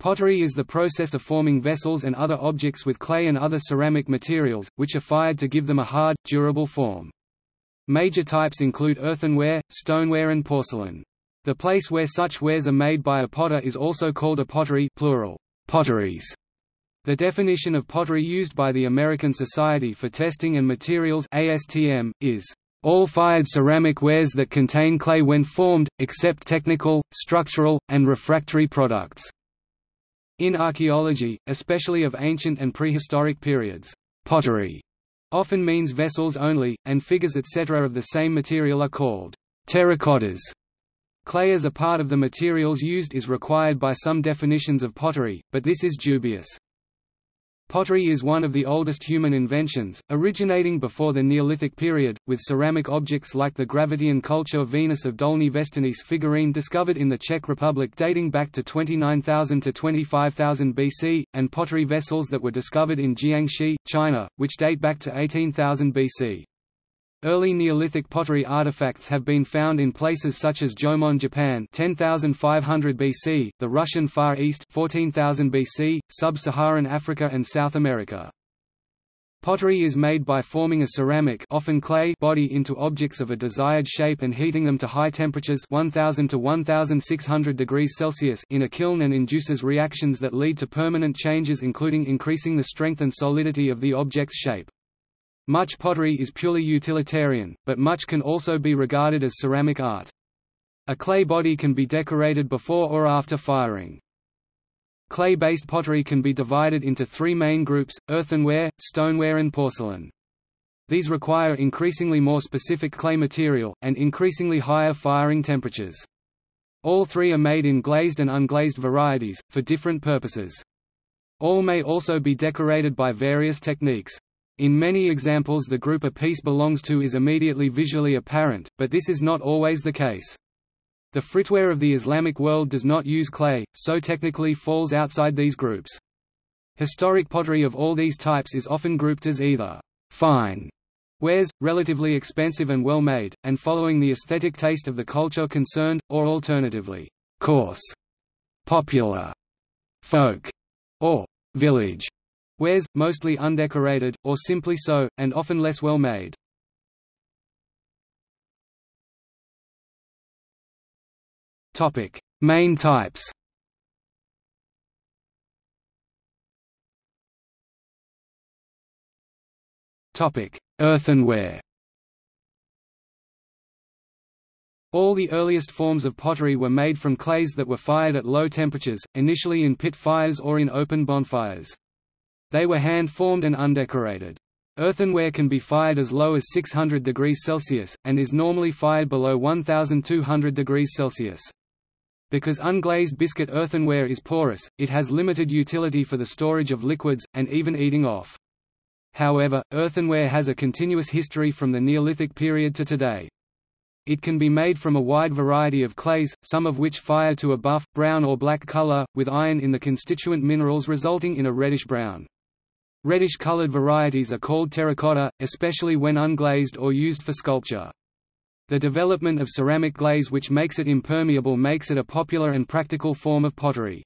Pottery is the process of forming vessels and other objects with clay and other ceramic materials, which are fired to give them a hard, durable form. Major types include earthenware, stoneware and porcelain. The place where such wares are made by a potter is also called a pottery plural, potteries. The definition of pottery used by the American Society for Testing and Materials ASTM, is all fired ceramic wares that contain clay when formed, except technical, structural, and refractory products. In archaeology, especially of ancient and prehistoric periods, pottery often means vessels only, and figures etc. of the same material are called terracottas. Clay as a part of the materials used is required by some definitions of pottery, but this is dubious. Pottery is one of the oldest human inventions, originating before the Neolithic period, with ceramic objects like the Gravettian culture Venus of Dolní Věstonice figurine discovered in the Czech Republic dating back to 29,000 to 25,000 BC, and pottery vessels that were discovered in Jiangxi, China, which date back to 18,000 BC. Early Neolithic pottery artifacts have been found in places such as Jomon Japan 10,500 BC, the Russian Far East 14,000 BC, Sub-Saharan Africa and South America. Pottery is made by forming a ceramic often clay body into objects of a desired shape and heating them to high temperatures 1000 to 1600 degrees Celsius in a kiln and induces reactions that lead to permanent changes including increasing the strength and solidity of the object's shape. Much pottery is purely utilitarian, but much can also be regarded as ceramic art. A clay body can be decorated before or after firing. Clay-based pottery can be divided into three main groups, earthenware, stoneware and porcelain. These require increasingly more specific clay material, and increasingly higher firing temperatures. All three are made in glazed and unglazed varieties, for different purposes. All may also be decorated by various techniques. In many examples the group a piece belongs to is immediately visually apparent, but this is not always the case. The fritware of the Islamic world does not use clay, so technically falls outside these groups. Historic pottery of all these types is often grouped as either fine wares, relatively expensive and well made, and following the aesthetic taste of the culture concerned, or alternatively, coarse, popular, folk, or village wares, mostly undecorated, or simply so, and often less well made. Main types Earthenware All the earliest forms of pottery were made from clays that were fired at low temperatures, initially in pit fires or in open bonfires. They were hand-formed and undecorated. Earthenware can be fired as low as 600 degrees Celsius, and is normally fired below 1200 degrees Celsius. Because unglazed biscuit earthenware is porous, it has limited utility for the storage of liquids, and even eating off. However, earthenware has a continuous history from the Neolithic period to today. It can be made from a wide variety of clays, some of which fire to a buff, brown or black color, with iron in the constituent minerals resulting in a reddish-brown. Reddish-colored varieties are called terracotta, especially when unglazed or used for sculpture. The development of ceramic glaze which makes it impermeable makes it a popular and practical form of pottery.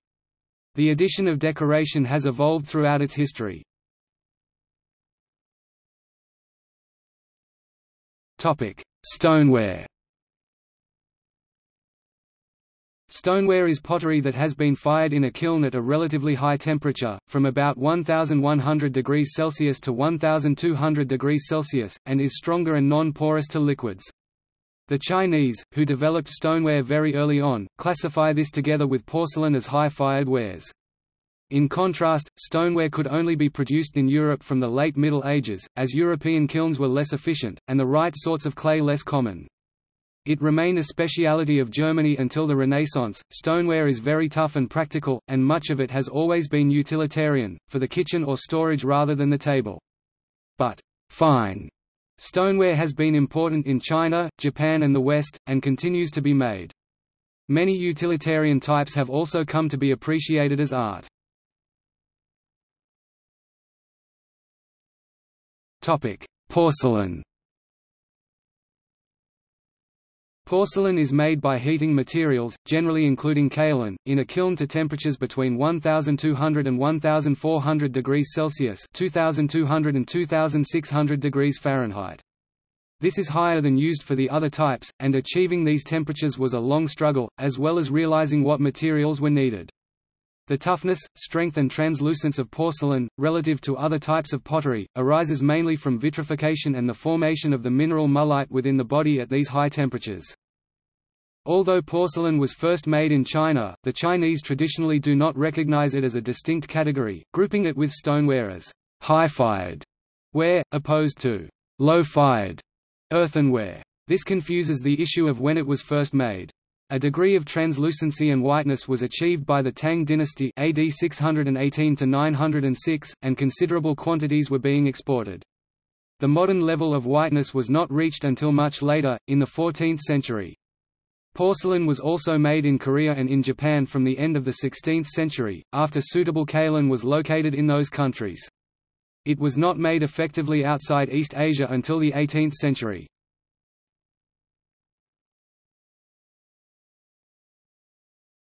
The addition of decoration has evolved throughout its history. Stoneware Stoneware is pottery that has been fired in a kiln at a relatively high temperature, from about 1100 degrees Celsius to 1200 degrees Celsius, and is stronger and non-porous to liquids. The Chinese, who developed stoneware very early on, classify this together with porcelain as high-fired wares. In contrast, stoneware could only be produced in Europe from the late Middle Ages, as European kilns were less efficient, and the right sorts of clay less common. It remained a speciality of Germany until the Renaissance. Stoneware is very tough and practical, and much of it has always been utilitarian, for the kitchen or storage rather than the table. But fine stoneware has been important in China, Japan and the West, and continues to be made. Many utilitarian types have also come to be appreciated as art. Porcelain Porcelain is made by heating materials, generally including kaolin, in a kiln to temperatures between 1200 and 1400 degrees Celsius 2200 and 2600 degrees Fahrenheit. This is higher than used for the other types, and achieving these temperatures was a long struggle, as well as realizing what materials were needed. The toughness, strength and translucence of porcelain, relative to other types of pottery, arises mainly from vitrification and the formation of the mineral mullite within the body at these high temperatures. Although porcelain was first made in China, the Chinese traditionally do not recognize it as a distinct category, grouping it with stoneware as high-fired ware, opposed to low-fired earthenware. This confuses the issue of when it was first made. A degree of translucency and whiteness was achieved by the Tang dynasty AD 618 to 906, and considerable quantities were being exported. The modern level of whiteness was not reached until much later, in the 14th century. Porcelain was also made in Korea and in Japan from the end of the 16th century, after suitable kaolin was located in those countries. It was not made effectively outside East Asia until the 18th century.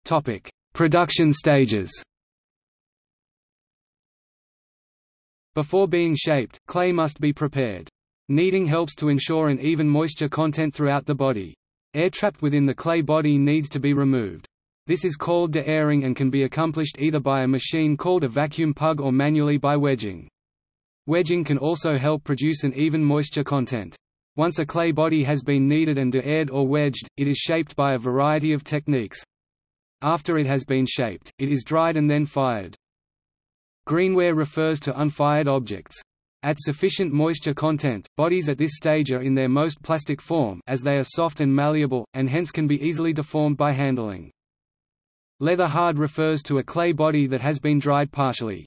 Topic: Production stages. Before being shaped, clay must be prepared. Kneading helps to ensure an even moisture content throughout the body. Air trapped within the clay body needs to be removed. This is called de-airing and can be accomplished either by a machine called a vacuum pug or manually by wedging. Wedging can also help produce an even moisture content. Once a clay body has been kneaded and de-aired or wedged, it is shaped by a variety of techniques. After it has been shaped, it is dried and then fired. Greenware refers to unfired objects. At sufficient moisture content, bodies at this stage are in their most plastic form as they are soft and malleable, and hence can be easily deformed by handling. Leather hard refers to a clay body that has been dried partially.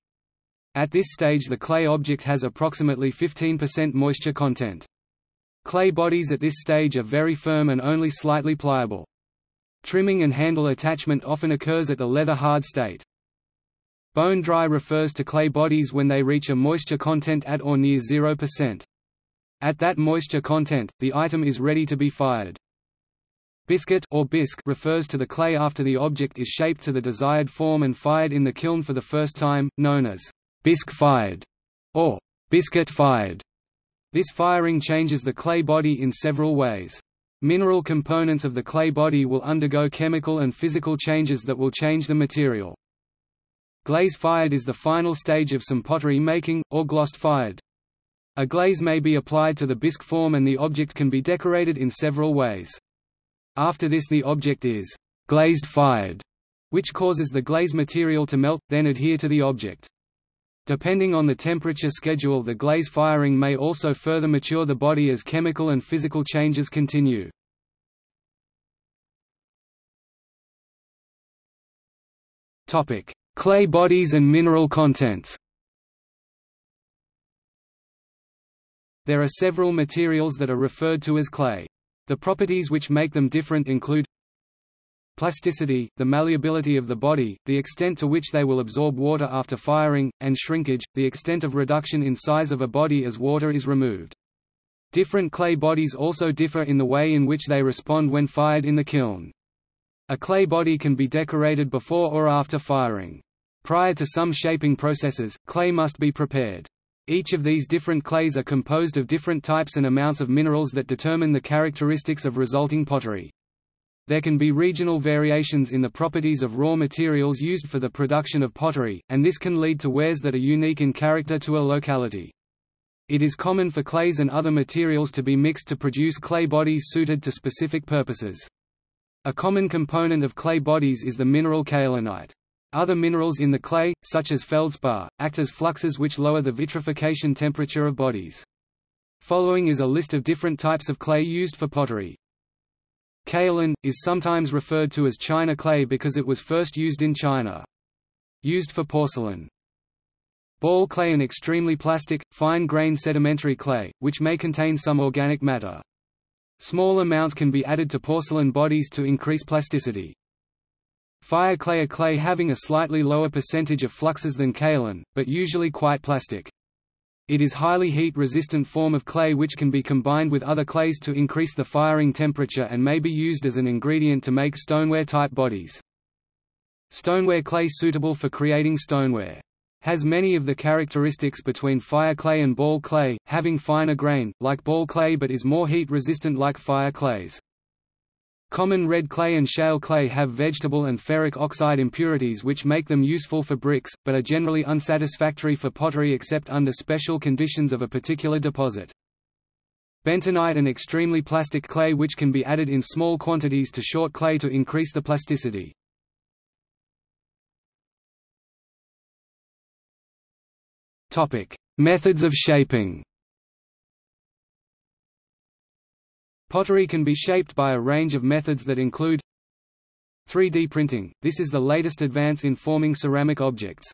At this stage the clay object has approximately 15% moisture content. Clay bodies at this stage are very firm and only slightly pliable. Trimming and handle attachment often occurs at the leather-hard state. Bone dry refers to clay bodies when they reach a moisture content at or near 0%. At that moisture content, the item is ready to be fired. Biscuit or bisque refers to the clay after the object is shaped to the desired form and fired in the kiln for the first time, known as bisque fired or biscuit fired. This firing changes the clay body in several ways. Mineral components of the clay body will undergo chemical and physical changes that will change the material. Glaze fired is the final stage of some pottery making, or glossed fired. A glaze may be applied to the bisque form and the object can be decorated in several ways. After this the object is glazed fired, which causes the glaze material to melt, then adhere to the object. Depending on the temperature schedule the glaze firing may also further mature the body as chemical and physical changes continue. Clay bodies and mineral contents There are several materials that are referred to as clay. The properties which make them different include Plasticity, the malleability of the body, the extent to which they will absorb water after firing, and shrinkage, the extent of reduction in size of a body as water is removed. Different clay bodies also differ in the way in which they respond when fired in the kiln. A clay body can be decorated before or after firing. Prior to some shaping processes, clay must be prepared. Each of these different clays are composed of different types and amounts of minerals that determine the characteristics of resulting pottery. There can be regional variations in the properties of raw materials used for the production of pottery, and this can lead to wares that are unique in character to a locality. It is common for clays and other materials to be mixed to produce clay bodies suited to specific purposes. A common component of clay bodies is the mineral kaolinite. Other minerals in the clay, such as feldspar, act as fluxes which lower the vitrification temperature of bodies. Following is a list of different types of clay used for pottery. Kaolin, is sometimes referred to as China clay because it was first used in China. Used for porcelain. Ball clay an extremely plastic, fine-grained sedimentary clay, which may contain some organic matter. Small amounts can be added to porcelain bodies to increase plasticity. Fire clay a clay having a slightly lower percentage of fluxes than kaolin, but usually quite plastic. It is highly heat-resistant form of clay which can be combined with other clays to increase the firing temperature and may be used as an ingredient to make stoneware-type bodies. Stoneware clay suitable for creating stoneware. Has many of the characteristics between fire clay and ball clay, having finer grain, like ball clay but is more heat-resistant like fire clays. Common red clay and shale clay have vegetable and ferric oxide impurities which make them useful for bricks, but are generally unsatisfactory for pottery except under special conditions of a particular deposit. Bentonite and extremely plastic clay which can be added in small quantities to short clay to increase the plasticity. Methods of shaping Pottery can be shaped by a range of methods that include 3D printing – This is the latest advance in forming ceramic objects.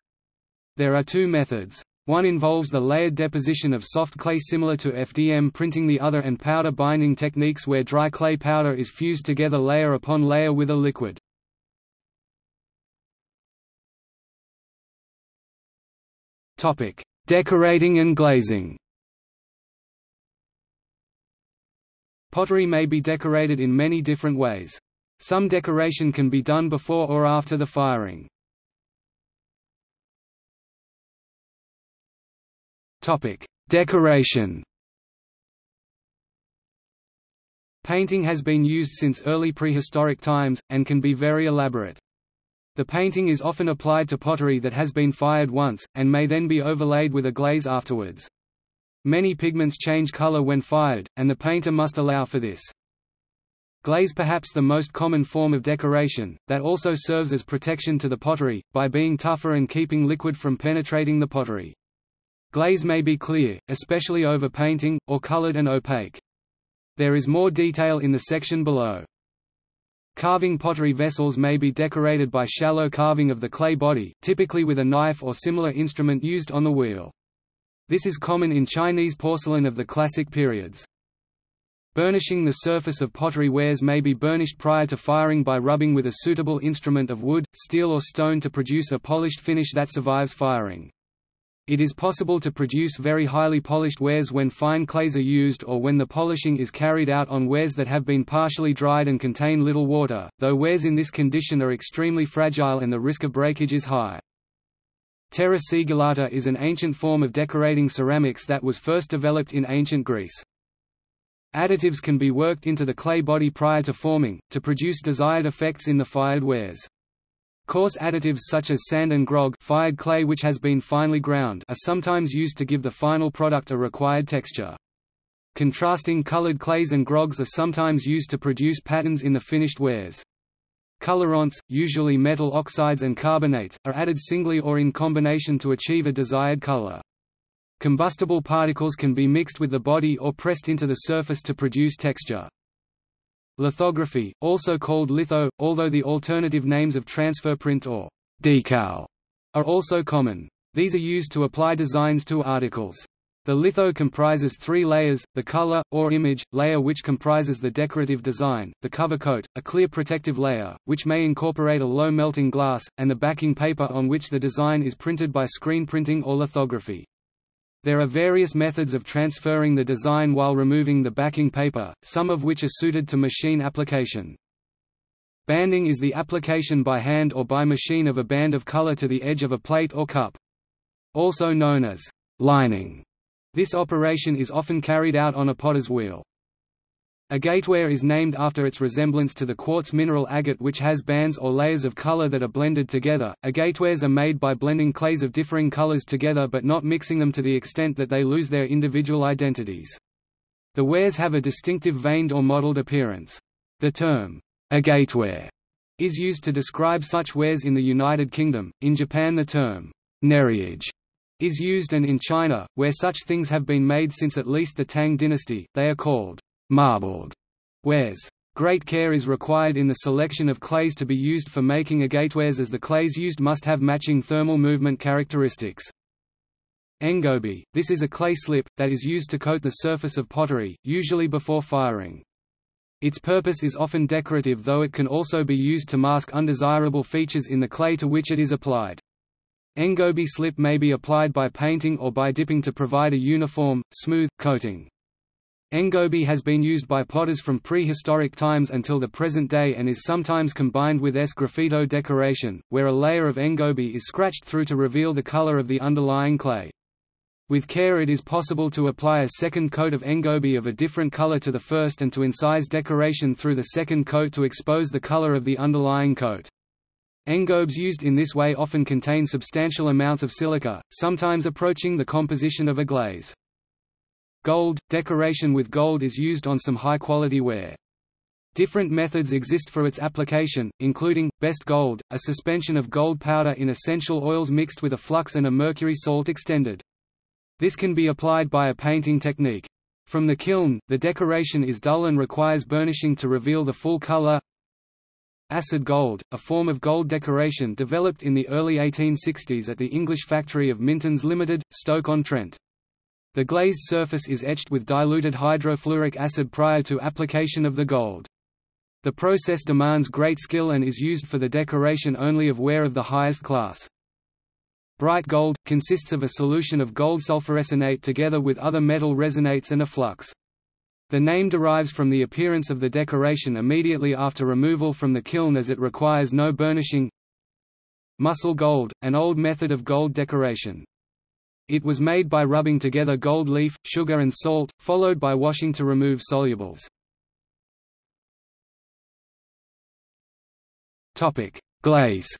There are two methods. One involves the layered deposition of soft clay similar to FDM printing the other and powder binding techniques where dry clay powder is fused together layer upon layer with a liquid. Decorating and glazing Pottery may be decorated in many different ways. Some decoration can be done before or after the firing. Decoration Painting has been used since early prehistoric times, and can be very elaborate. The painting is often applied to pottery that has been fired once, and may then be overlaid with a glaze afterwards. Many pigments change color when fired, and the painter must allow for this. Glaze perhaps the most common form of decoration, that also serves as protection to the pottery, by being tougher and keeping liquid from penetrating the pottery. Glaze may be clear, especially over painting, or colored and opaque. There is more detail in the section below. Carving pottery vessels may be decorated by shallow carving of the clay body, typically with a knife or similar instrument used on the wheel. This is common in Chinese porcelain of the classic periods. Burnishing the surface of pottery wares may be burnished prior to firing by rubbing with a suitable instrument of wood, steel or stone to produce a polished finish that survives firing. It is possible to produce very highly polished wares when fine clays are used or when the polishing is carried out on wares that have been partially dried and contain little water, though wares in this condition are extremely fragile and the risk of breakage is high. Terra sigillata is an ancient form of decorating ceramics that was first developed in ancient Greece. Additives can be worked into the clay body prior to forming, to produce desired effects in the fired wares. Coarse additives such as sand and grog fired clay which has been finely ground are sometimes used to give the final product a required texture. Contrasting colored clays and grogs are sometimes used to produce patterns in the finished wares. Colorants, usually metal oxides and carbonates, are added singly or in combination to achieve a desired color. Combustible particles can be mixed with the body or pressed into the surface to produce texture. Lithography, also called litho, although the alternative names of transfer print or decal are also common. These are used to apply designs to articles. The litho comprises three layers, the color, or image, layer which comprises the decorative design, the cover coat, a clear protective layer, which may incorporate a low melting glass, and the backing paper on which the design is printed by screen printing or lithography. There are various methods of transferring the design while removing the backing paper, some of which are suited to machine application. Banding is the application by hand or by machine of a band of color to the edge of a plate or cup. Also known as lining. This operation is often carried out on a potter's wheel. Agateware is named after its resemblance to the quartz mineral agate which has bands or layers of color that are blended together. Agatewares are made by blending clays of differing colors together but not mixing them to the extent that they lose their individual identities. The wares have a distinctive veined or mottled appearance. The term, agateware, is used to describe such wares in the United Kingdom. In Japan the term, neriage is used and in China, where such things have been made since at least the Tang dynasty, they are called marbled wares. Great care is required in the selection of clays to be used for making agatewares as the clays used must have matching thermal movement characteristics. Engobe, this is a clay slip, that is used to coat the surface of pottery, usually before firing. Its purpose is often decorative though it can also be used to mask undesirable features in the clay to which it is applied. Engobe slip may be applied by painting or by dipping to provide a uniform, smooth, coating. Engobe has been used by potters from prehistoric times until the present day and is sometimes combined with sgraffito decoration, where a layer of engobe is scratched through to reveal the color of the underlying clay. With care it is possible to apply a second coat of engobe of a different color to the first and to incise decoration through the second coat to expose the color of the underlying coat. Engobes used in this way often contain substantial amounts of silica, sometimes approaching the composition of a glaze. Gold – Decoration with gold is used on some high-quality ware. Different methods exist for its application, including, best gold, a suspension of gold powder in essential oils mixed with a flux and a mercury salt extended. This can be applied by a painting technique. From the kiln, the decoration is dull and requires burnishing to reveal the full color. Acid gold, a form of gold decoration developed in the early 1860s at the English factory of Mintons Limited, Stoke-on-Trent. The glazed surface is etched with diluted hydrofluoric acid prior to application of the gold. The process demands great skill and is used for the decoration only of ware of the highest class. Bright gold, consists of a solution of gold sulphoresinate together with other metal resinates and a flux. The name derives from the appearance of the decoration immediately after removal from the kiln as it requires no burnishing. Mussel gold, an old method of gold decoration. It was made by rubbing together gold leaf, sugar and salt, followed by washing to remove solubles. Glaze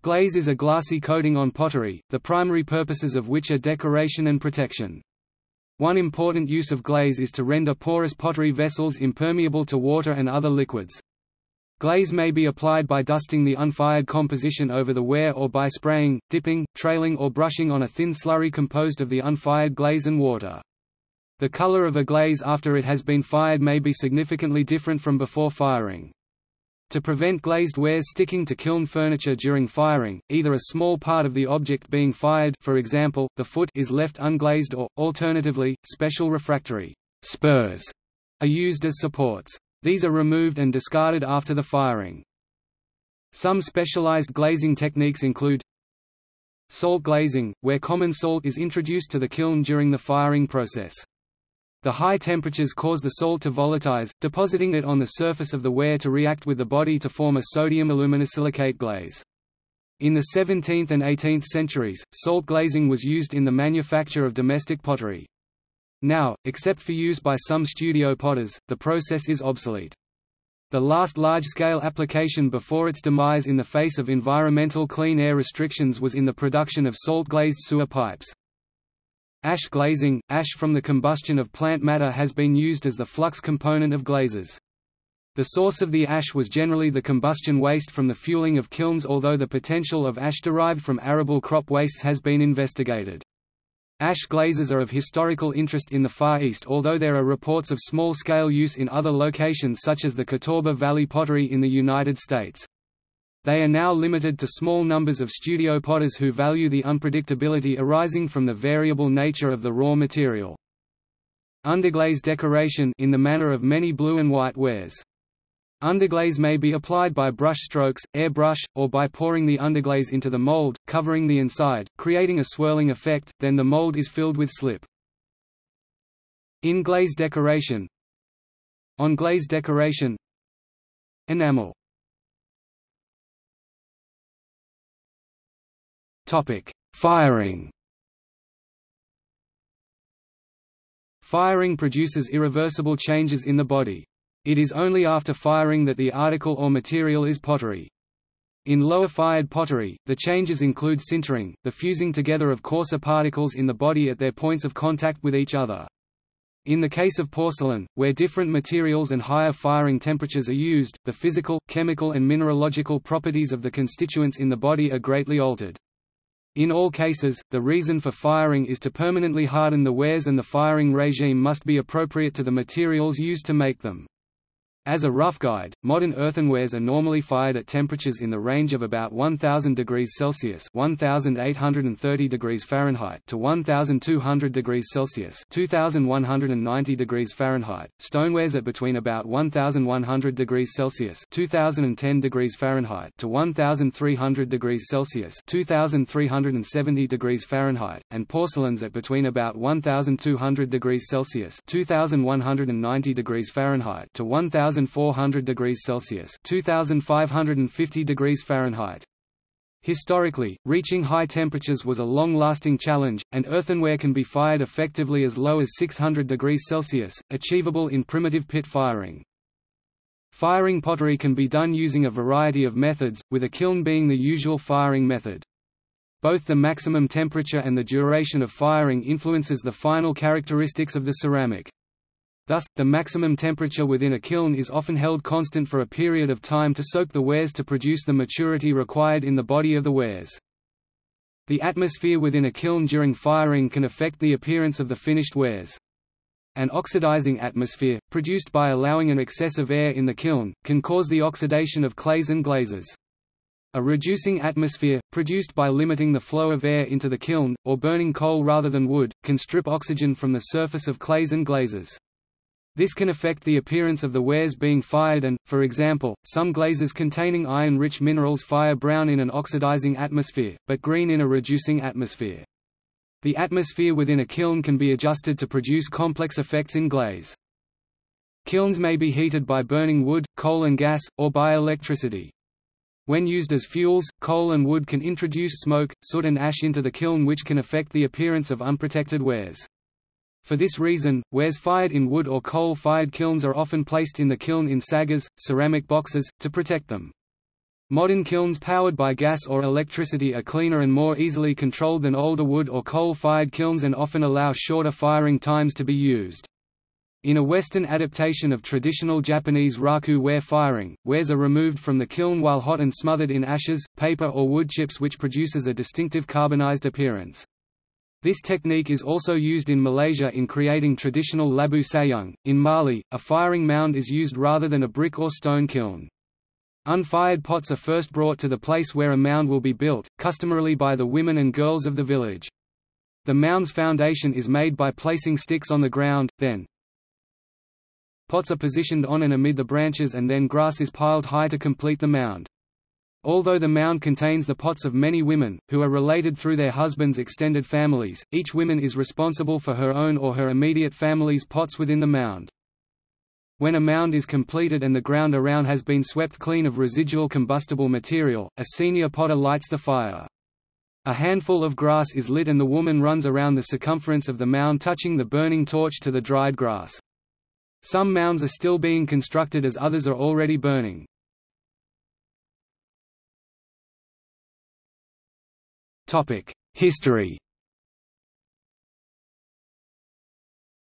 Glaze is a glassy coating on pottery, the primary purposes of which are decoration and protection. One important use of glaze is to render porous pottery vessels impermeable to water and other liquids. Glaze may be applied by dusting the unfired composition over the ware or by spraying, dipping, trailing or brushing on a thin slurry composed of the unfired glaze and water. The color of a glaze after it has been fired may be significantly different from before firing. To prevent glazed wares sticking to kiln furniture during firing, either a small part of the object being fired for example, the foot is left unglazed or, alternatively, special refractory spurs are used as supports. These are removed and discarded after the firing. Some specialized glazing techniques include Salt glazing, where common salt is introduced to the kiln during the firing process. The high temperatures cause the salt to volatilize, depositing it on the surface of the ware to react with the body to form a sodium aluminosilicate glaze. In the 17th and 18th centuries, salt glazing was used in the manufacture of domestic pottery. Now, except for use by some studio potters, the process is obsolete. The last large-scale application before its demise in the face of environmental clean air restrictions was in the production of salt-glazed sewer pipes. Ash glazing – Ash from the combustion of plant matter has been used as the flux component of glazes. The source of the ash was generally the combustion waste from the fueling of kilns although the potential of ash derived from arable crop wastes has been investigated. Ash glazes are of historical interest in the Far East although there are reports of small-scale use in other locations such as the Catawba Valley pottery in the United States. They are now limited to small numbers of studio potters who value the unpredictability arising from the variable nature of the raw material. Underglaze decoration in the manner of many blue and white wares. Underglaze may be applied by brush strokes, airbrush, or by pouring the underglaze into the mold, covering the inside, creating a swirling effect, then the mold is filled with slip. In glaze decoration On glaze decoration Enamel Firing Firing produces irreversible changes in the body. It is only after firing that the article or material is pottery. In lower fired pottery, the changes include sintering, the fusing together of coarser particles in the body at their points of contact with each other. In the case of porcelain, where different materials and higher firing temperatures are used, the physical, chemical and mineralogical properties of the constituents in the body are greatly altered. In all cases, the reason for firing is to permanently harden the wares and the firing regime must be appropriate to the materials used to make them. As a rough guide, modern earthenwares are normally fired at temperatures in the range of about 1000 degrees Celsius (1830 degrees Fahrenheit) to 1200 degrees Celsius (2190 degrees Fahrenheit). Stonewares at between about 1100 degrees Celsius (2010 degrees Fahrenheit) to 1300 degrees Celsius (2370 degrees Fahrenheit), and porcelains at between about 1200 degrees Celsius (2190 degrees Fahrenheit) to 1000 1400 degrees Celsius 2550 degrees Fahrenheit. Historically, reaching high temperatures was a long-lasting challenge, and earthenware can be fired effectively as low as 600 degrees Celsius, achievable in primitive pit firing. Firing pottery can be done using a variety of methods, with a kiln being the usual firing method. Both the maximum temperature and the duration of firing influences the final characteristics of the ceramic. Thus, the maximum temperature within a kiln is often held constant for a period of time to soak the wares to produce the maturity required in the body of the wares. The atmosphere within a kiln during firing can affect the appearance of the finished wares. An oxidizing atmosphere, produced by allowing an excess of air in the kiln, can cause the oxidation of clays and glazes. A reducing atmosphere, produced by limiting the flow of air into the kiln, or burning coal rather than wood, can strip oxygen from the surface of clays and glazes. This can affect the appearance of the wares being fired and, for example, some glazes containing iron-rich minerals fire brown in an oxidizing atmosphere, but green in a reducing atmosphere. The atmosphere within a kiln can be adjusted to produce complex effects in glaze. Kilns may be heated by burning wood, coal and gas, or by electricity. When used as fuels, coal and wood can introduce smoke, soot and ash into the kiln which can affect the appearance of unprotected wares. For this reason, wares fired in wood or coal-fired kilns are often placed in the kiln in saggers, ceramic boxes, to protect them. Modern kilns powered by gas or electricity are cleaner and more easily controlled than older wood or coal-fired kilns and often allow shorter firing times to be used. In a Western adaptation of traditional Japanese raku ware firing, wares are removed from the kiln while hot and smothered in ashes, paper or wood chips which produces a distinctive carbonized appearance. This technique is also used in Malaysia in creating traditional labu sayung. In Mali, a firing mound is used rather than a brick or stone kiln. Unfired pots are first brought to the place where a mound will be built, customarily by the women and girls of the village. The mound's foundation is made by placing sticks on the ground, then pots are positioned on and amid the branches and then grass is piled high to complete the mound. Although the mound contains the pots of many women, who are related through their husbands' extended families, each woman is responsible for her own or her immediate family's pots within the mound. When a mound is completed and the ground around has been swept clean of residual combustible material, a senior potter lights the fire. A handful of grass is lit and the woman runs around the circumference of the mound touching the burning torch to the dried grass. Some mounds are still being constructed as others are already burning. History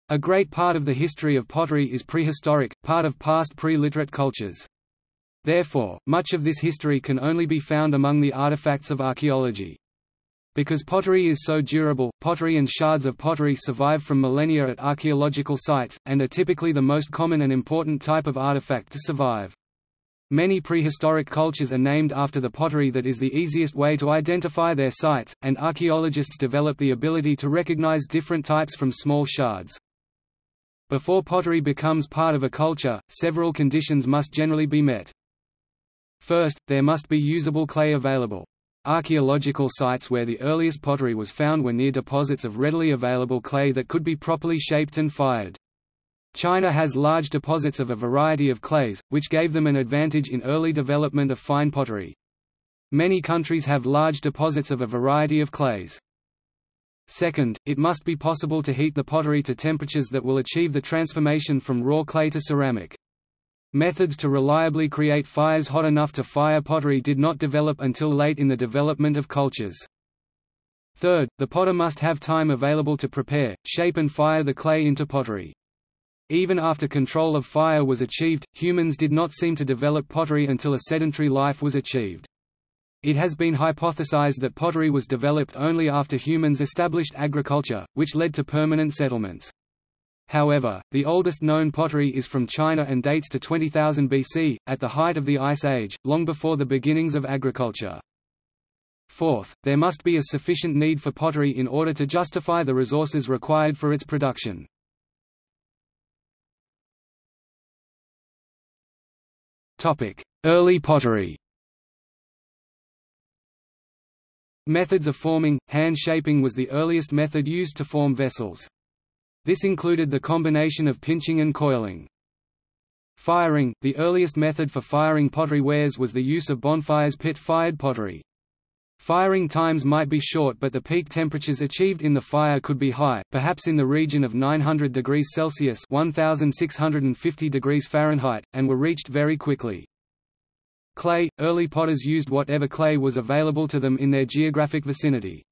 A great part of the history of pottery is prehistoric, part of past pre-literate cultures. Therefore, much of this history can only be found among the artifacts of archaeology. Because pottery is so durable, pottery and shards of pottery survive from millennia at archaeological sites, and are typically the most common and important type of artifact to survive. Many prehistoric cultures are named after the pottery that is the easiest way to identify their sites, and archaeologists develop the ability to recognize different types from small shards. Before pottery becomes part of a culture, several conditions must generally be met. First, there must be usable clay available. Archaeological sites where the earliest pottery was found were near deposits of readily available clay that could be properly shaped and fired. China has large deposits of a variety of clays, which gave them an advantage in early development of fine pottery. Many countries have large deposits of a variety of clays. Second, it must be possible to heat the pottery to temperatures that will achieve the transformation from raw clay to ceramic. Methods to reliably create fires hot enough to fire pottery did not develop until late in the development of cultures. Third, the potter must have time available to prepare, shape and fire the clay into pottery. Even after control of fire was achieved, humans did not seem to develop pottery until a sedentary life was achieved. It has been hypothesized that pottery was developed only after humans established agriculture, which led to permanent settlements. However, the oldest known pottery is from China and dates to 20,000 BC, at the height of the Ice Age, long before the beginnings of agriculture. Fourth, there must be a sufficient need for pottery in order to justify the resources required for its production. Early pottery Methods of forming, hand shaping was the earliest method used to form vessels. This included the combination of pinching and coiling. Firing – The earliest method for firing pottery wares was the use of bonfires pit-fired pottery. Firing times might be short but the peak temperatures achieved in the fire could be high, perhaps in the region of 900 degrees Celsius 1650 degrees Fahrenheit, and were reached very quickly. Clay – Early potters used whatever clay was available to them in their geographic vicinity.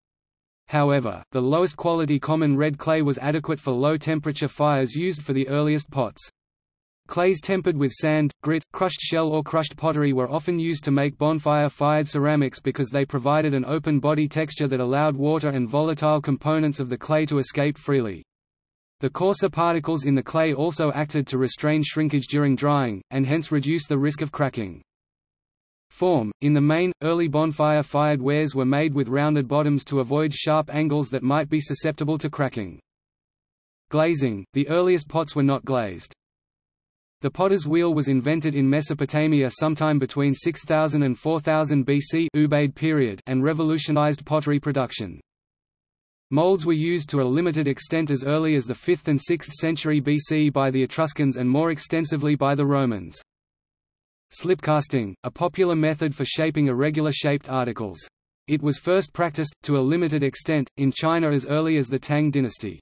However, the lowest quality common red clay was adequate for low-temperature fires used for the earliest pots. Clays tempered with sand, grit, crushed shell or crushed pottery were often used to make bonfire-fired ceramics because they provided an open body texture that allowed water and volatile components of the clay to escape freely. The coarser particles in the clay also acted to restrain shrinkage during drying, and hence reduce the risk of cracking. Form – In the main, early bonfire-fired wares were made with rounded bottoms to avoid sharp angles that might be susceptible to cracking. Glazing – The earliest pots were not glazed. The potter's wheel was invented in Mesopotamia sometime between 6000 and 4000 BC Ubaid period and revolutionized pottery production. Molds were used to a limited extent as early as the 5th and 6th century BC by the Etruscans and more extensively by the Romans. Slipcasting, a popular method for shaping irregular-shaped articles. It was first practiced, to a limited extent, in China as early as the Tang dynasty.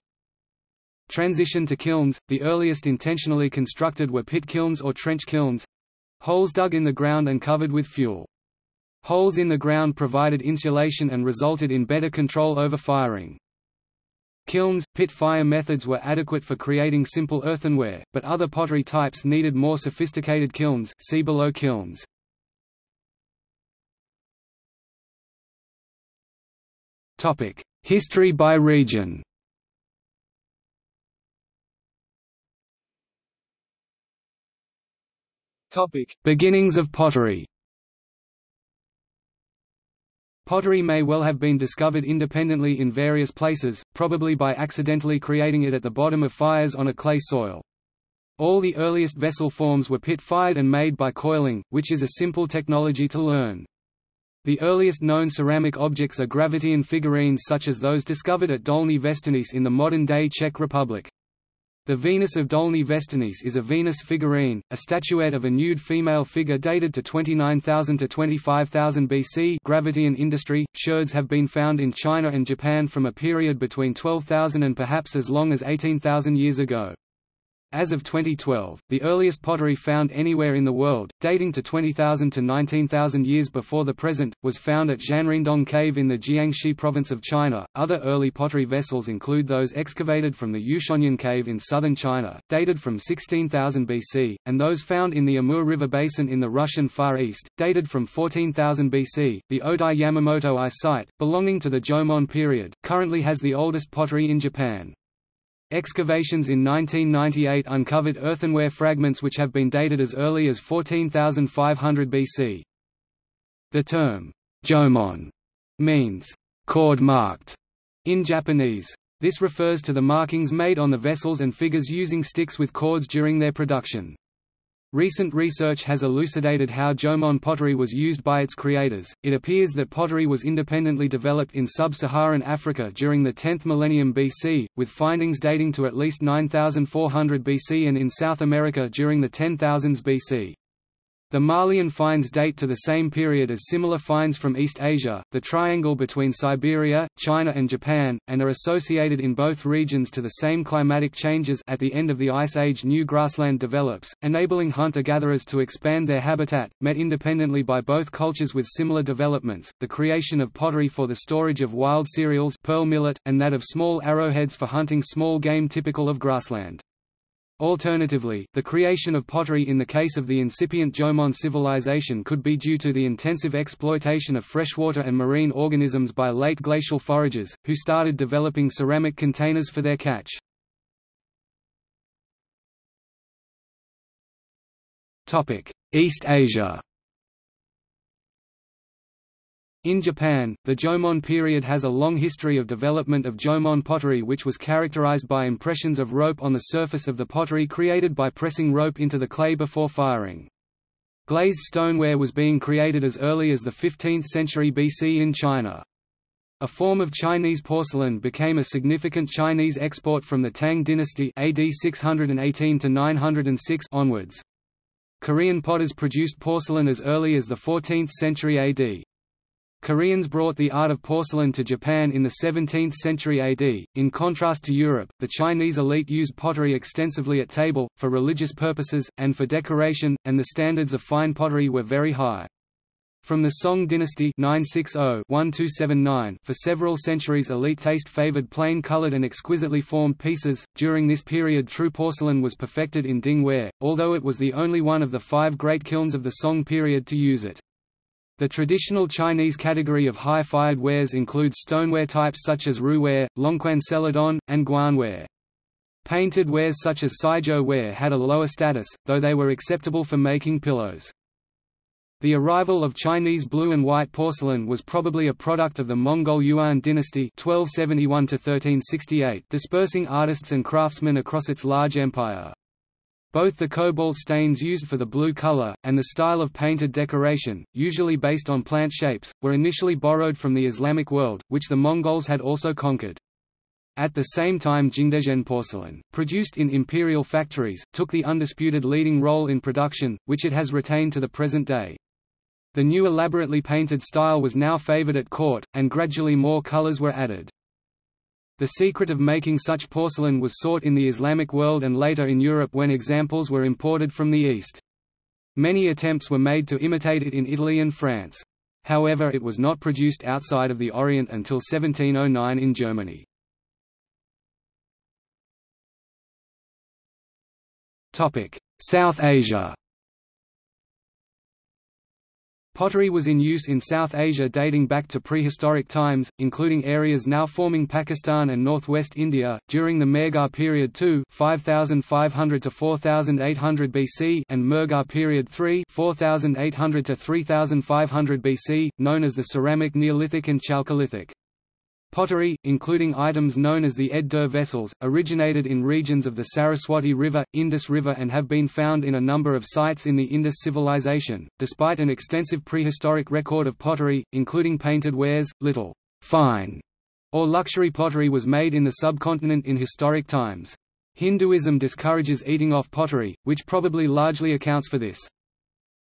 Transition to kilns, the earliest intentionally constructed were pit kilns or trench kilns—holes dug in the ground and covered with fuel. Holes in the ground provided insulation and resulted in better control over firing. Kilns, pit fire methods were adequate for creating simple earthenware, but other pottery types needed more sophisticated kilns see below kilns. History by region Beginnings of pottery Pottery may well have been discovered independently in various places, probably by accidentally creating it at the bottom of fires on a clay soil. All the earliest vessel forms were pit-fired and made by coiling, which is a simple technology to learn. The earliest known ceramic objects are Gravettian figurines such as those discovered at Dolní Věstonice in the modern-day Czech Republic. The Venus of Dolní Věstonice is a Venus figurine, a statuette of a nude female figure dated to 29,000 to 25,000 BC. Gravettian industry sherds have been found in China and Japan from a period between 12,000 and perhaps as long as 18,000 years ago. As of 2012, the earliest pottery found anywhere in the world, dating to 20,000 to 19,000 years before the present, was found at Xianrendong Cave in the Jiangxi province of China. Other early pottery vessels include those excavated from the Yuchanyan Cave in southern China, dated from 16,000 BC, and those found in the Amur River basin in the Russian Far East, dated from 14,000 BC. The Odai Yamamoto I site, belonging to the Jomon period, currently has the oldest pottery in Japan. Excavations in 1998 uncovered earthenware fragments which have been dated as early as 14,500 BC. The term, jomon, means cord marked in Japanese. This refers to the markings made on the vessels and figures using sticks with cords during their production. Recent research has elucidated how Jomon pottery was used by its creators. It appears that pottery was independently developed in sub-Saharan Africa during the 10th millennium BC, with findings dating to at least 9400 BC and in South America during the 10000s BC. The Malian finds date to the same period as similar finds from East Asia, the triangle between Siberia, China and Japan, and are associated in both regions to the same climatic changes at the end of the Ice Age new grassland develops, enabling hunter-gatherers to expand their habitat, met independently by both cultures with similar developments, the creation of pottery for the storage of wild cereals pearl millet, and that of small arrowheads for hunting small game typical of grassland. Alternatively, the creation of pottery in the case of the incipient Jomon civilization could be due to the intensive exploitation of freshwater and marine organisms by late glacial foragers, who started developing ceramic containers for their catch. East Asia in Japan, the Jomon period has a long history of development of Jomon pottery which was characterized by impressions of rope on the surface of the pottery created by pressing rope into the clay before firing. Glazed stoneware was being created as early as the 15th century BC in China. A form of Chinese porcelain became a significant Chinese export from the Tang dynasty AD 618 906 onwards. Korean potters produced porcelain as early as the 14th century AD. Koreans brought the art of porcelain to Japan in the 17th century AD. In contrast to Europe, the Chinese elite used pottery extensively at table, for religious purposes, and for decoration, and the standards of fine pottery were very high. From the Song dynasty 960-1279 for several centuries elite taste favored plain colored and exquisitely formed pieces. During this period true porcelain was perfected in Dingware, although it was the only one of the five great kilns of the Song period to use it. The traditional Chinese category of high-fired wares includes stoneware types such as ruware, Longquan celadon, and guanware. Painted wares such as Cizhou ware had a lower status, though they were acceptable for making pillows. The arrival of Chinese blue and white porcelain was probably a product of the Mongol Yuan dynasty 1271 dispersing artists and craftsmen across its large empire. Both the cobalt stains used for the blue color, and the style of painted decoration, usually based on plant shapes, were initially borrowed from the Islamic world, which the Mongols had also conquered. At the same time Jingdezhen porcelain, produced in imperial factories, took the undisputed leading role in production, which it has retained to the present day. The new elaborately painted style was now favored at court, and gradually more colors were added. The secret of making such porcelain was sought in the Islamic world and later in Europe when examples were imported from the East. Many attempts were made to imitate it in Italy and France. However it was not produced outside of the Orient until 1709 in Germany. South Asia Pottery was in use in South Asia dating back to prehistoric times, including areas now forming Pakistan and northwest India, during the Mehrgarh period 2 5500 to 4800 BC and Mehrgarh period 3 4800 to 3500 BC, known as the Ceramic Neolithic and Chalcolithic. Pottery, including items known as the Ed-Dur vessels, originated in regions of the Saraswati River, Indus River and have been found in a number of sites in the Indus civilization. Despite an extensive prehistoric record of pottery, including painted wares, little fine or luxury pottery was made in the subcontinent in historic times. Hinduism discourages eating off pottery, which probably largely accounts for this.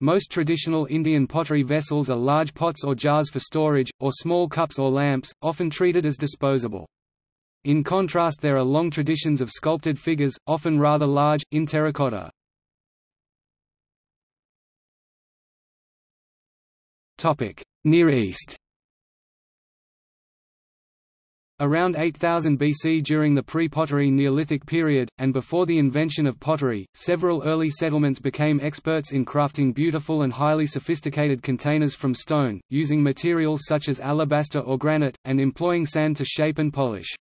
Most traditional Indian pottery vessels are large pots or jars for storage, or small cups or lamps, often treated as disposable. In contrast there are long traditions of sculpted figures, often rather large, in terracotta. Near East Around 8000 BC during the pre-pottery Neolithic period, and before the invention of pottery, several early settlements became experts in crafting beautiful and highly sophisticated containers from stone, using materials such as alabaster or granite, and employing sand to shape and polish.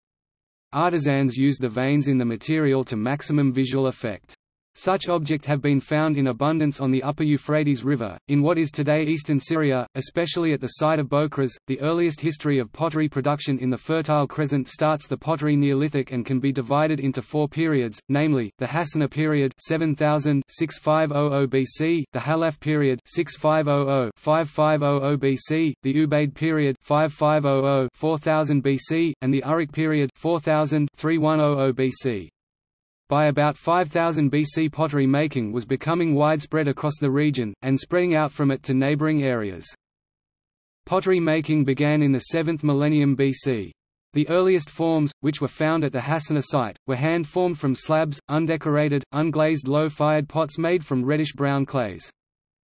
Artisans used the veins in the material to maximum visual effect. Such object have been found in abundance on the upper Euphrates River, in what is today eastern Syria, especially at the site of Bouqras. The earliest history of pottery production in the Fertile Crescent starts the Pottery Neolithic and can be divided into four periods, namely, the Hassuna period 7000 6500 BC, the Halaf period 6500 5500 BC, the Ubaid period 5500 4000 BC, and the Uruk period 4000 3100 BC. By about 5000 BC pottery making was becoming widespread across the region, and spreading out from it to neighboring areas. Pottery making began in the 7th millennium BC. The earliest forms, which were found at the Hassuna site, were hand-formed from slabs, undecorated, unglazed low-fired pots made from reddish-brown clays.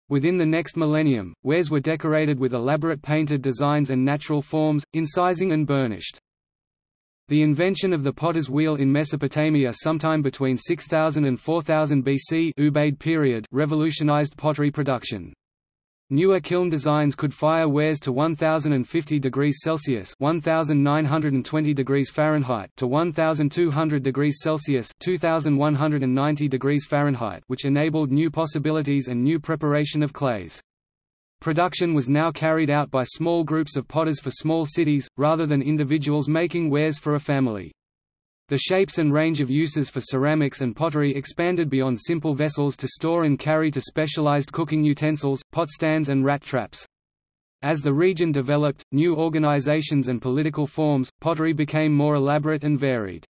Within the next millennium, wares were decorated with elaborate painted designs and natural forms, incising and burnished. The invention of the potter's wheel in Mesopotamia sometime between 6000 and 4000 BC Ubaid period revolutionized pottery production. Newer kiln designs could fire wares to 1050 degrees Celsius (1920 degrees Fahrenheit) to 1200 degrees Celsius (2190 degrees Fahrenheit), which enabled new possibilities and new preparation of clays. Production was now carried out by small groups of potters for small cities, rather than individuals making wares for a family. The shapes and range of uses for ceramics and pottery expanded beyond simple vessels to store and carry to specialized cooking utensils, pot stands and rat traps. As the region developed, new organizations and political forms, pottery became more elaborate and varied.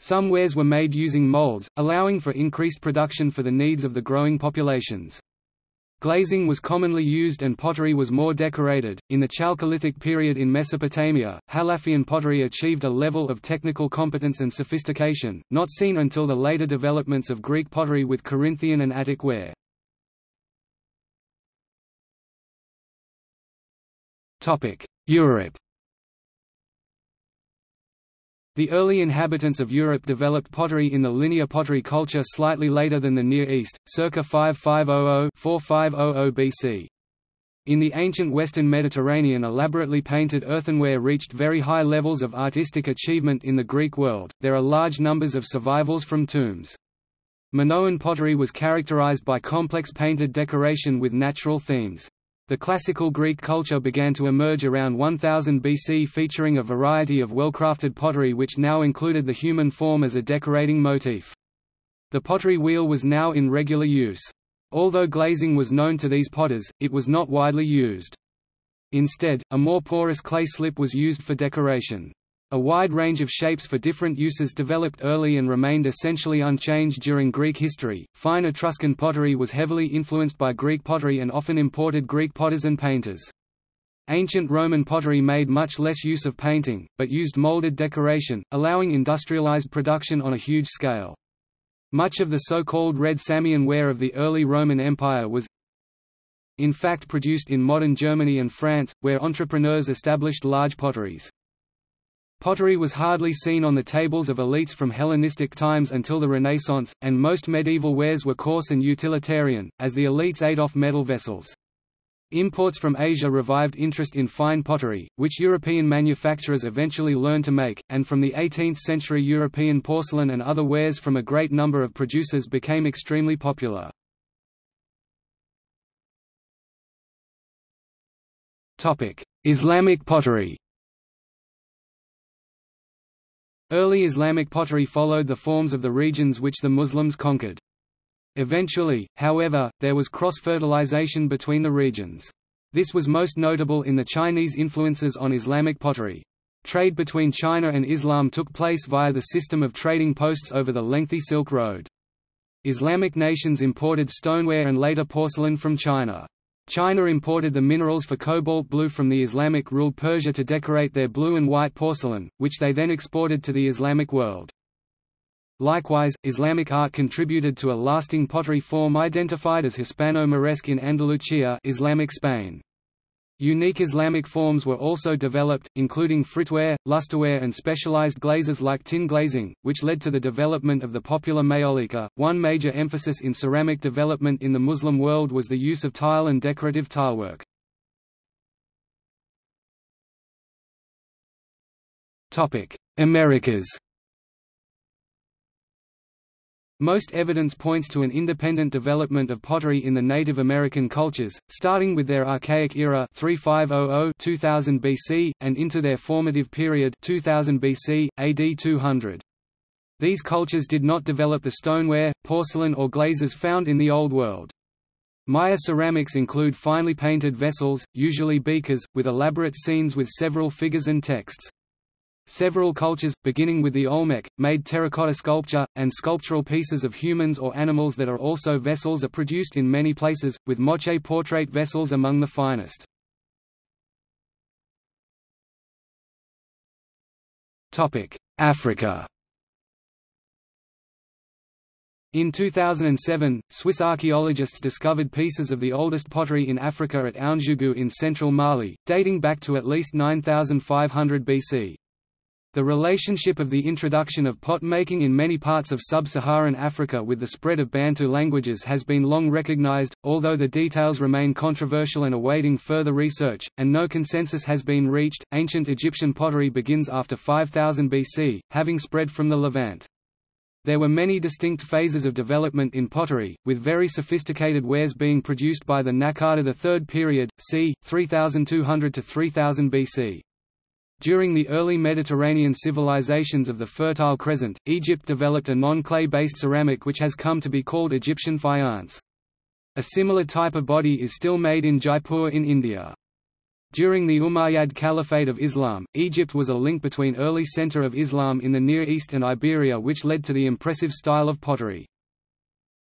Some wares were made using molds, allowing for increased production for the needs of the growing populations. Glazing was commonly used and pottery was more decorated. In the Chalcolithic period in Mesopotamia, Halafian pottery achieved a level of technical competence and sophistication, not seen until the later developments of Greek pottery with Corinthian and Attic ware. Europe the early inhabitants of Europe developed pottery in the linear pottery culture slightly later than the Near East, circa 5500–4500 BC. In the ancient western Mediterranean elaborately painted earthenware reached very high levels of artistic achievement in the Greek world, there are large numbers of survivals from tombs. Minoan pottery was characterized by complex painted decoration with natural themes. The classical Greek culture began to emerge around 1000 BC featuring a variety of well-crafted pottery which now included the human form as a decorating motif. The pottery wheel was now in regular use. Although glazing was known to these potters, it was not widely used. Instead, a more porous clay slip was used for decoration. A wide range of shapes for different uses developed early and remained essentially unchanged during Greek history. Fine Etruscan pottery was heavily influenced by Greek pottery and often imported Greek potters and painters. Ancient Roman pottery made much less use of painting, but used molded decoration, allowing industrialized production on a huge scale. Much of the so-called Red Samian ware of the early Roman Empire was in fact produced in modern Germany and France, where entrepreneurs established large potteries. Pottery was hardly seen on the tables of elites from Hellenistic times until the Renaissance, and most medieval wares were coarse and utilitarian, as the elites ate off metal vessels. Imports from Asia revived interest in fine pottery, which European manufacturers eventually learned to make, and from the 18th century European porcelain and other wares from a great number of producers became extremely popular. Islamic pottery Early Islamic pottery followed the forms of the regions which the Muslims conquered. Eventually, however, there was cross-fertilization between the regions. This was most notable in the Chinese influences on Islamic pottery. Trade between China and Islam took place via the system of trading posts over the lengthy Silk Road. Islamic nations imported stoneware and later porcelain from China. China imported the minerals for cobalt blue from the Islamic-ruled Persia to decorate their blue and white porcelain, which they then exported to the Islamic world. Likewise, Islamic art contributed to a lasting pottery form identified as Hispano-Moresque in Andalucia Islamic Spain. Unique Islamic forms were also developed, including fritware, lusterware and specialized glazes like tin glazing, which led to the development of the popular maiolica. One major emphasis in ceramic development in the Muslim world was the use of tile and decorative tilework. Americas most evidence points to an independent development of pottery in the Native American cultures, starting with their Archaic era 3500–2000 BC, and into their formative period 2000 BC, AD 200. These cultures did not develop the stoneware, porcelain or glazes found in the Old World. Maya ceramics include finely painted vessels, usually beakers, with elaborate scenes with several figures and texts. Several cultures, beginning with the Olmec, made terracotta sculpture, and sculptural pieces of humans or animals that are also vessels are produced in many places, with moche portrait vessels among the finest. Africa in 2007, Swiss archaeologists discovered pieces of the oldest pottery in Africa at Ounjougou in central Mali, dating back to at least 9500 BC. The relationship of the introduction of pot making in many parts of sub-Saharan Africa with the spread of Bantu languages has been long recognized, although the details remain controversial and awaiting further research, and no consensus has been reached. Ancient Egyptian pottery begins after 5000 BC, having spread from the Levant. There were many distinct phases of development in pottery, with very sophisticated wares being produced by the Naqada III period, c. 3200 to 3000 BC. During the early Mediterranean civilizations of the Fertile Crescent, Egypt developed a non-clay-based ceramic which has come to be called Egyptian faience. A similar type of body is still made in Jaipur in India. During the Umayyad Caliphate of Islam, Egypt was a link between early center of Islam in the Near East and Iberia which led to the impressive style of pottery.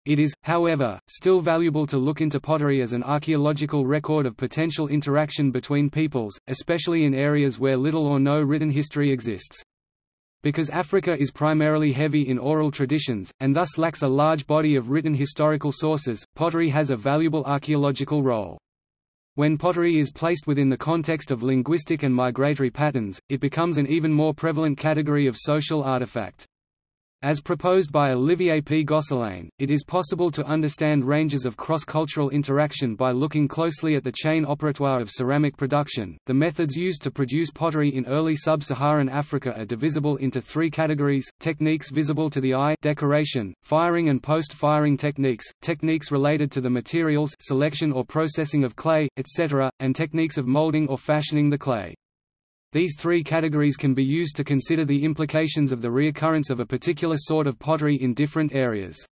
It is, however, still valuable to look into pottery as an archaeological record of potential interaction between peoples, especially in areas where little or no written history exists. Because Africa is primarily heavy in oral traditions, and thus lacks a large body of written historical sources, pottery has a valuable archaeological role. When pottery is placed within the context of linguistic and migratory patterns, it becomes an even more prevalent category of social artifact. As proposed by Olivier P. Gosselain, it is possible to understand ranges of cross-cultural interaction by looking closely at the chaîne opératoire of ceramic production. The methods used to produce pottery in early sub-Saharan Africa are divisible into three categories: techniques visible to the eye, decoration, firing and post-firing techniques, techniques related to the materials, selection or processing of clay, etc., and techniques of molding or fashioning the clay. These three categories can be used to consider the implications of the reoccurrence of a particular sort of pottery in different areas.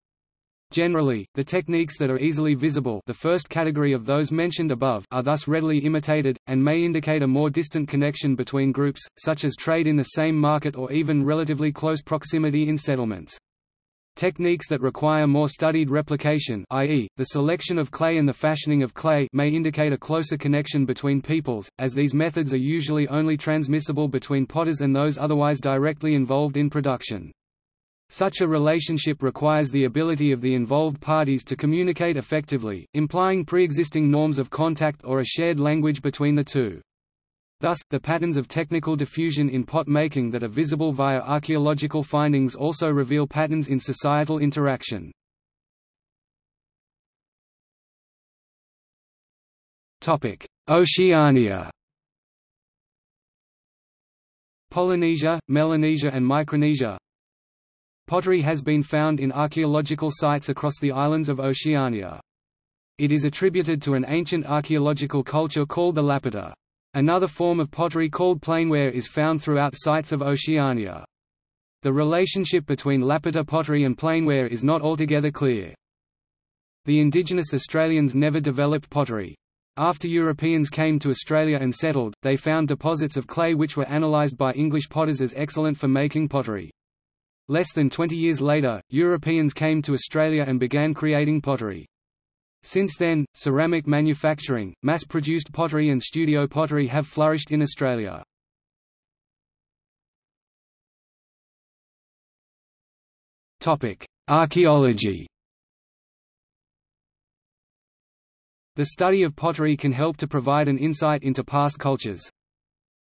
Generally, the techniques that are easily visible the first category of those mentioned above are thus readily imitated, and may indicate a more distant connection between groups, such as trade in the same market or even relatively close proximity in settlements. Techniques that require more studied replication i.e., the selection of clay and the fashioning of clay may indicate a closer connection between peoples, as these methods are usually only transmissible between potters and those otherwise directly involved in production. Such a relationship requires the ability of the involved parties to communicate effectively, implying pre-existing norms of contact or a shared language between the two. Thus, the patterns of technical diffusion in pot making that are visible via archaeological findings also reveal patterns in societal interaction. Oceania Polynesia, Melanesia and Micronesia Pottery has been found in archaeological sites across the islands of Oceania. It is attributed to an ancient archaeological culture called the Lapita. Another form of pottery called plainware is found throughout sites of Oceania. The relationship between Lapita pottery and plainware is not altogether clear. The indigenous Australians never developed pottery. After Europeans came to Australia and settled, they found deposits of clay which were analysed by English potters as excellent for making pottery. Less than 20 years later, Europeans came to Australia and began creating pottery. Since then, ceramic manufacturing, mass-produced pottery and studio pottery have flourished in Australia. Archaeology The study of pottery can help to provide an insight into past cultures.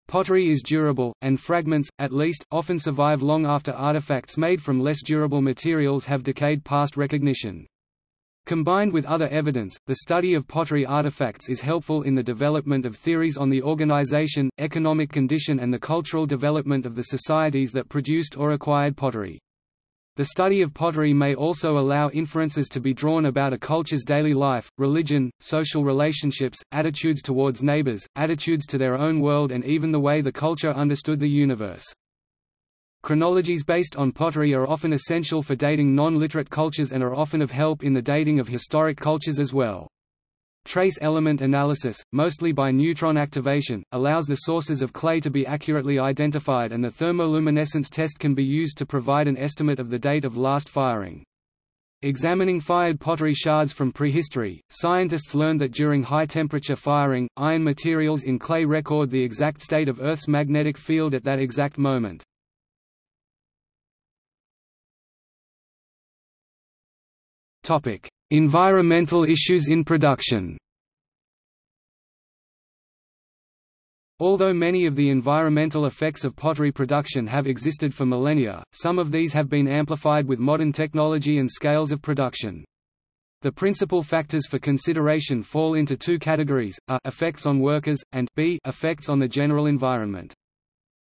Pottery is durable, and fragments, at least, often survive long after artifacts made from less durable materials have decayed past recognition. Combined with other evidence, the study of pottery artifacts is helpful in the development of theories on the organization, economic condition and the cultural development of the societies that produced or acquired pottery. The study of pottery may also allow inferences to be drawn about a culture's daily life, religion, social relationships, attitudes towards neighbors, attitudes to their own world and even the way the culture understood the universe. Chronologies based on pottery are often essential for dating non-literate cultures and are often of help in the dating of historic cultures as well. Trace element analysis, mostly by neutron activation, allows the sources of clay to be accurately identified and the thermoluminescence test can be used to provide an estimate of the date of last firing. Examining fired pottery shards from prehistory, scientists learned that during high-temperature firing, iron materials in clay record the exact state of Earth's magnetic field at that exact moment. Topic: Environmental issues in production. Although many of the environmental effects of pottery production have existed for millennia, some of these have been amplified with modern technology and scales of production. The principal factors for consideration fall into two categories, a effects on workers, and b effects on the general environment.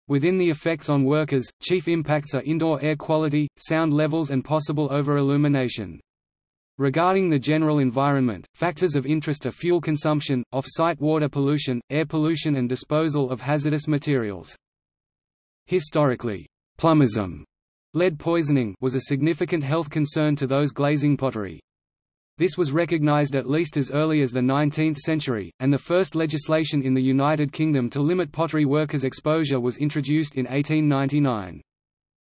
Within the effects on workers, chief impacts are indoor air quality, sound levels and possible over-illumination. Regarding the general environment, factors of interest are fuel consumption, off-site water pollution, air pollution and disposal of hazardous materials. Historically, plumbism lead poisoning was a significant health concern to those glazing pottery. This was recognized at least as early as the 19th century, and the first legislation in the United Kingdom to limit pottery workers' exposure was introduced in 1899.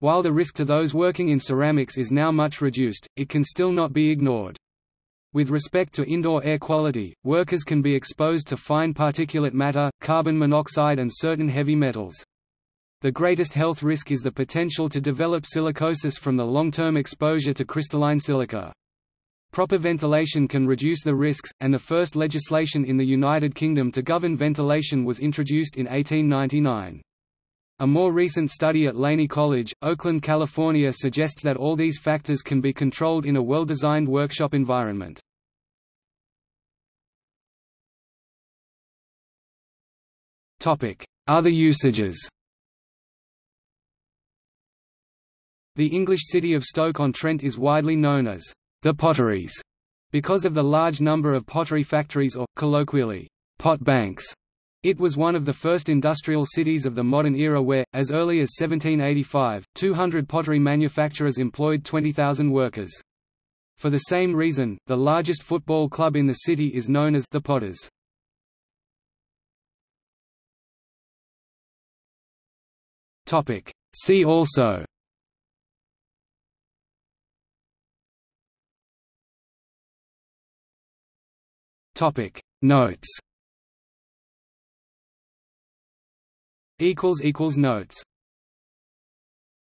While the risk to those working in ceramics is now much reduced, it can still not be ignored. With respect to indoor air quality, workers can be exposed to fine particulate matter, carbon monoxide and certain heavy metals. The greatest health risk is the potential to develop silicosis from the long-term exposure to crystalline silica. Proper ventilation can reduce the risks, and the first legislation in the United Kingdom to govern ventilation was introduced in 1899. A more recent study at Laney College, Oakland, California suggests that all these factors can be controlled in a well-designed workshop environment. Other usages The English city of Stoke-on-Trent is widely known as the Potteries because of the large number of pottery factories or, colloquially, pot banks it was one of the first industrial cities of the modern era where, as early as 1785, 200 pottery manufacturers employed 20,000 workers. For the same reason, the largest football club in the city is known as the Potters. See also Notes Notes